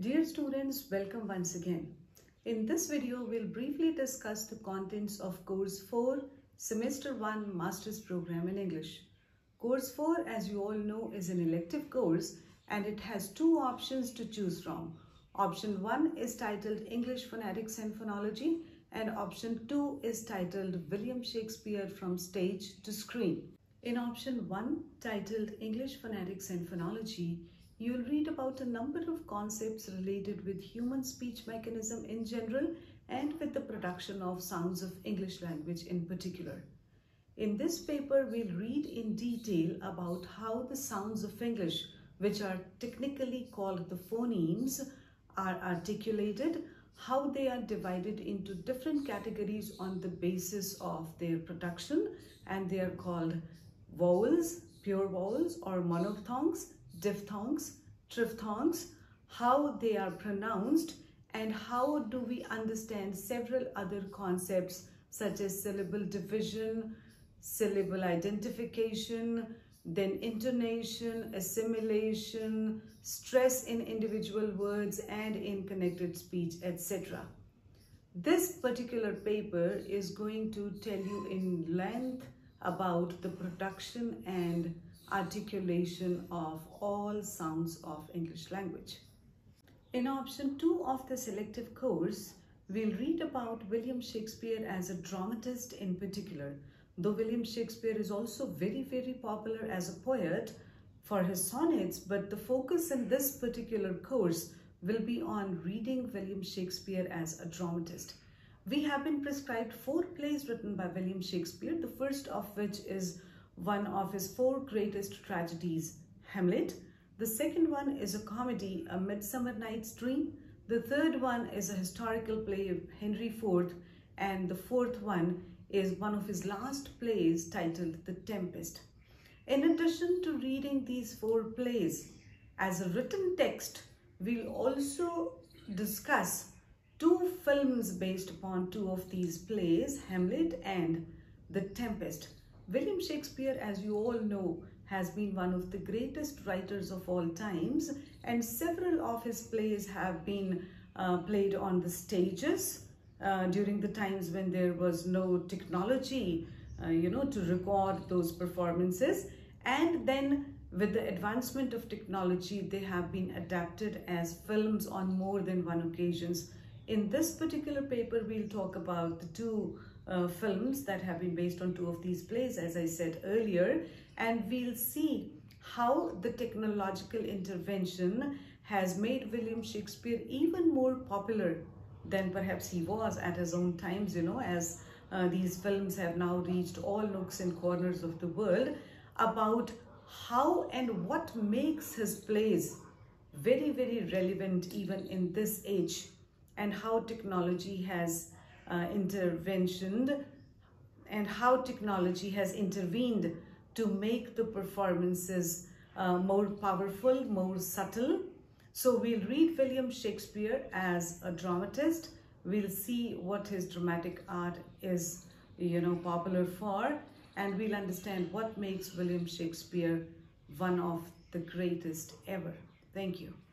Dear students, welcome once again. In this video, we'll briefly discuss the contents of Course 4, Semester 1 Master's Program in English. Course 4, as you all know, is an elective course and it has two options to choose from. Option 1 is titled English Phonetics and Phonology and option 2 is titled William Shakespeare from Stage to Screen. In option 1, titled English Phonetics and Phonology, you'll read about a number of concepts related with human speech mechanism in general and with the production of sounds of English language in particular. In this paper, we'll read in detail about how the sounds of English, which are technically called the phonemes, are articulated, how they are divided into different categories on the basis of their production, and they are called vowels, pure vowels or monophthongs, diphthongs, triphthongs, how they are pronounced, and how do we understand several other concepts such as syllable division, syllable identification, then intonation, assimilation, stress in individual words and in connected speech, etc. This particular paper is going to tell you in length about the production and articulation of all sounds of English language. In option 2 of the selective course, we'll read about William Shakespeare as a dramatist in particular. Though William Shakespeare is also very, very popular as a poet for his sonnets, but the focus in this particular course will be on reading William Shakespeare as a dramatist. We have been prescribed four plays written by William Shakespeare, the first of which is one of his four greatest tragedies, Hamlet. The second one is a comedy, A Midsummer Night's Dream. The third one is a historical play of Henry IV. And the fourth one is one of his last plays titled The Tempest. In addition to reading these four plays as a written text, we'll also discuss two films based upon two of these plays, Hamlet and The Tempest. William Shakespeare, as you all know, has been one of the greatest writers of all times and several of his plays have been uh, played on the stages uh, during the times when there was no technology, uh, you know, to record those performances. And then with the advancement of technology, they have been adapted as films on more than one occasions. In this particular paper, we'll talk about the two uh, films that have been based on two of these plays, as I said earlier, and we'll see how the technological intervention has made William Shakespeare even more popular than perhaps he was at his own times, you know, as uh, these films have now reached all nooks and corners of the world, about how and what makes his plays very, very relevant even in this age and how technology has uh, interventioned and how technology has intervened to make the performances uh, more powerful, more subtle. So we'll read William Shakespeare as a dramatist. We'll see what his dramatic art is, you know, popular for. And we'll understand what makes William Shakespeare one of the greatest ever. Thank you.